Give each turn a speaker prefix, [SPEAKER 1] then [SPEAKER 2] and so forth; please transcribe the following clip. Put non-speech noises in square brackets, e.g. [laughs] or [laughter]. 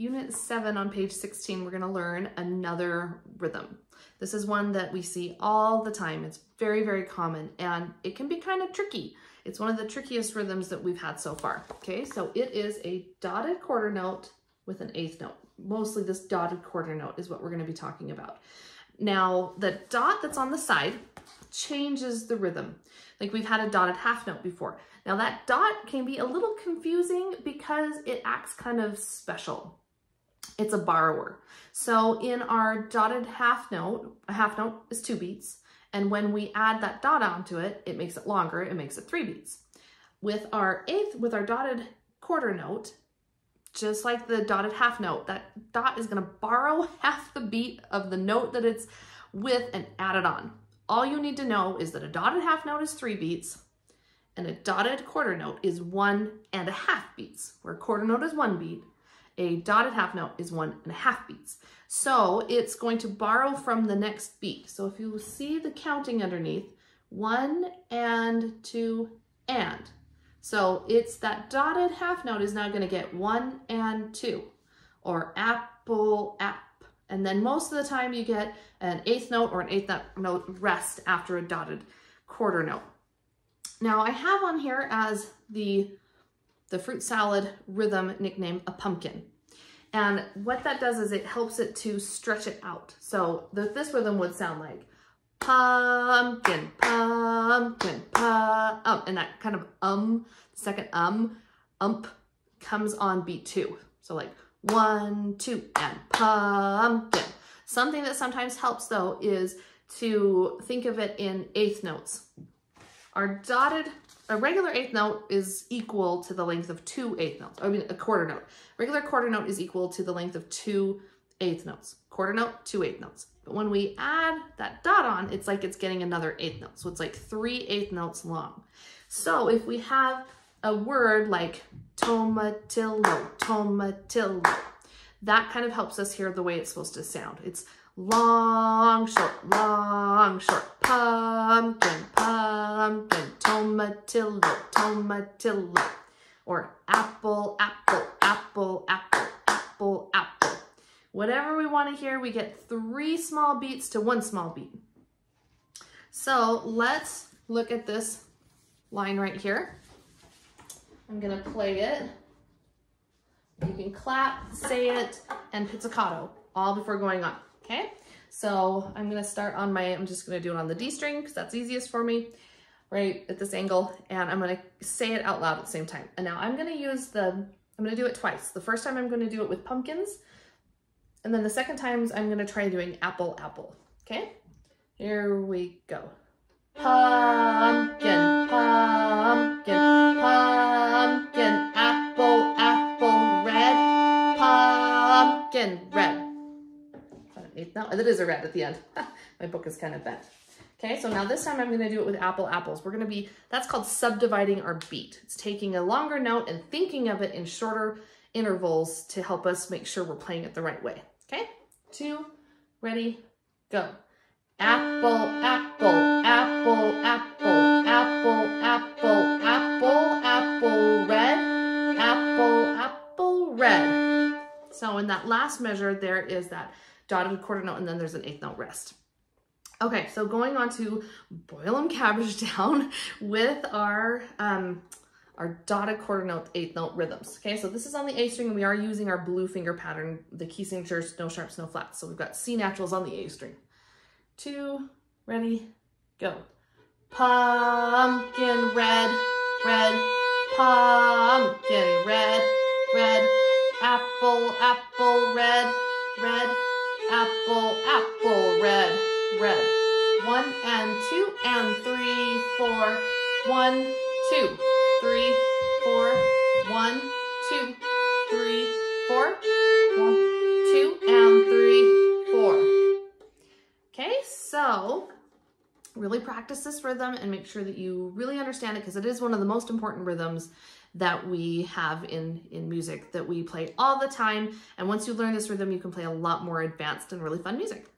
[SPEAKER 1] Unit 7 on page 16, we're going to learn another rhythm. This is one that we see all the time. It's very, very common and it can be kind of tricky. It's one of the trickiest rhythms that we've had so far. Okay, so it is a dotted quarter note with an eighth note. Mostly this dotted quarter note is what we're going to be talking about. Now, the dot that's on the side changes the rhythm. Like we've had a dotted half note before. Now that dot can be a little confusing because it acts kind of special it's a borrower. So in our dotted half note, a half note is two beats. And when we add that dot onto it, it makes it longer, it makes it three beats. With our eighth, with our dotted quarter note, just like the dotted half note, that dot is gonna borrow [laughs] half the beat of the note that it's with and add it on. All you need to know is that a dotted half note is three beats and a dotted quarter note is one and a half beats, where a quarter note is one beat a dotted half note is one and a half beats. So it's going to borrow from the next beat. So if you see the counting underneath, one and two and. So it's that dotted half note is now going to get one and two or apple, app. And then most of the time you get an eighth note or an eighth note rest after a dotted quarter note. Now I have on here as the the fruit salad rhythm nickname a pumpkin. And what that does is it helps it to stretch it out. So the, this rhythm would sound like pumpkin, pumpkin, pum, um, and that kind of um, second um, ump comes on beat two. So like one, two, and pumpkin. Something that sometimes helps though is to think of it in eighth notes. Our dotted a regular eighth note is equal to the length of two eighth notes. I mean, a quarter note. Regular quarter note is equal to the length of two eighth notes. Quarter note, two eighth notes. But when we add that dot on, it's like it's getting another eighth note. So it's like three eighth notes long. So if we have a word like tomatillo, tomatillo, that kind of helps us hear the way it's supposed to sound. It's long, short, long, short, pumpkin, pumpkin, tomatillo, tomatillo, or apple, apple, apple, apple, apple, apple. Whatever we want to hear, we get three small beats to one small beat. So let's look at this line right here. I'm going to play it. You can clap, say it, and pizzicato all before going on okay? So I'm gonna start on my, I'm just gonna do it on the D string because that's easiest for me, right at this angle, and I'm gonna say it out loud at the same time. And now I'm gonna use the, I'm gonna do it twice. The first time I'm gonna do it with pumpkins, and then the second times I'm gonna try doing apple, apple, okay? Here we go. Pumpkin, pumpkin, note. That is a red at the end. [laughs] My book is kind of bent. Okay, so now this time I'm gonna do it with apple apples. We're gonna be, that's called subdividing our beat. It's taking a longer note and thinking of it in shorter intervals to help us make sure we're playing it the right way. Okay, two, ready, go. Apple, apple, apple, apple, apple, apple, apple, apple, red, apple, apple, red. So in that last measure, there is that dotted quarter note, and then there's an eighth note rest. Okay, so going on to boil them cabbage [laughs] down with our, um, our dotted quarter note, eighth note rhythms. Okay, so this is on the A string and we are using our blue finger pattern, the key signatures, no sharps, no flats. So we've got C naturals on the A string. Two, ready, go. Pumpkin red, red, pumpkin red, red, apple, apple, red, red, two and three, four. One, two, three, four. One, two, three, four. One, two, and three, four. Okay, so really practice this rhythm and make sure that you really understand it because it is one of the most important rhythms that we have in, in music that we play all the time. And once you learn this rhythm, you can play a lot more advanced and really fun music.